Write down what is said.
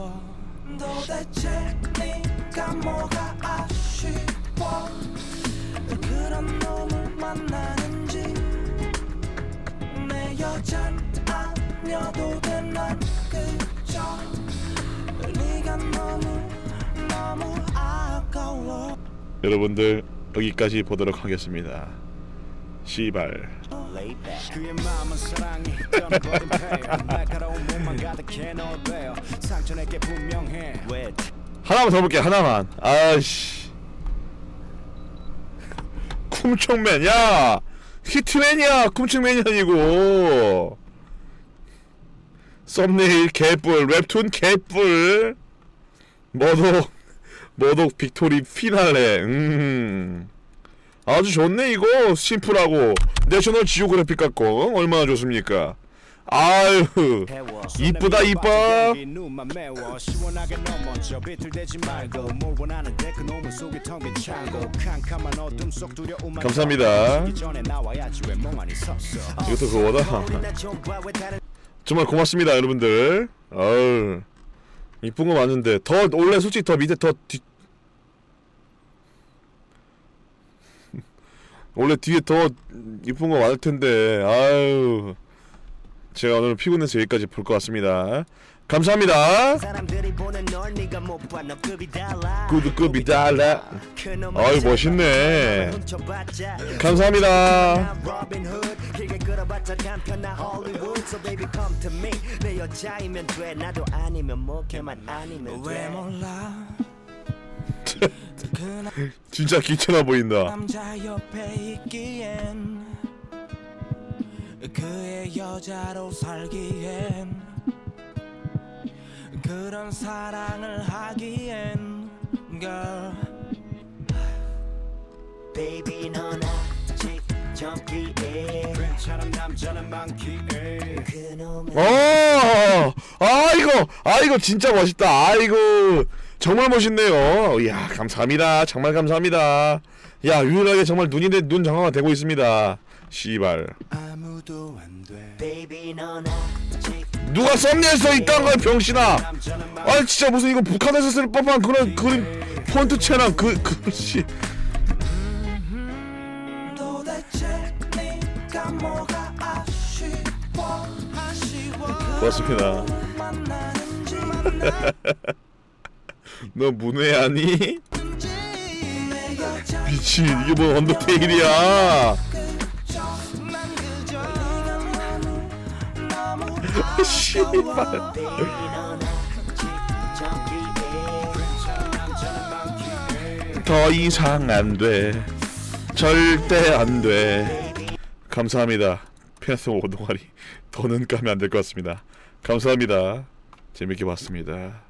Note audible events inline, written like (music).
아까워 도대체 네가 뭐가 아쉬워 그런 놈을 만나는지 내 여잔 아니어도 돼난 그저? 네가 너무 너무 아까워? 여러분들 여기까지 보도록 하겠습니다. 시발. 그의 마음은 사랑이 떠나버린 패야 날카로운 몸만 가득해 널 베어 상처 내게 분명해. 하나만 더 볼게 하나만. 아이씨. 쿰총맨 야! 히트맨이야 쿰총맨이 아니고. 썸네일 개뿔 웹툰 개뿔. 머독 머독 빅토리 피날레 음 아주 좋네 이거. 심플하고. 내셔널 지오그래픽 같고 얼마나 좋습니까? 아유 이쁘다 이뻐. 감사합니다. 이것도 그거다. 정말 고맙습니다 여러분들. 어우 이쁜 거 많은데 더 원래 솔직히 더 밑에 더 뒤... 원래 뒤에 더 이쁜 거 많을 텐데. 아유. 제가 오늘 피곤해서 여기까지 볼 것 같습니다. 감사합니다. 구두급이 달라. 아유 멋있네. 감사합니다 (laughs) 진짜 귀찮아 보인다. 그의 여자로 살기엔 그런 사랑을 하기엔 girl. Baby 넌 아직 저기에 괜찮은 남자는 많기에. 그놈의 어, 아 이거, 아 이거 진짜 멋있다. 아 이거 정말 멋있네요. 이야 감사합니다. 정말 감사합니다. 야 유일하게 정말 눈이 내, 눈 정화가 되고 있습니다. 씨발. 아무도 안돼 Baby 넌 아직 누가 썸네일 써 있단 거야 병신아. 아 진짜 무슨 이거 북한에서 쓸 법한 그런 그림 폰트체랑 그 그씨. 고맙습니다. (laughs) 너 문외하니? 미친 이게 뭐 언더테일이야. 씨발. 더 이상 안 돼. 절대 안 돼. 감사합니다. 패스 오동아리. 더는 까면 안 될 것 같습니다. 감사합니다. 재밌게 봤습니다.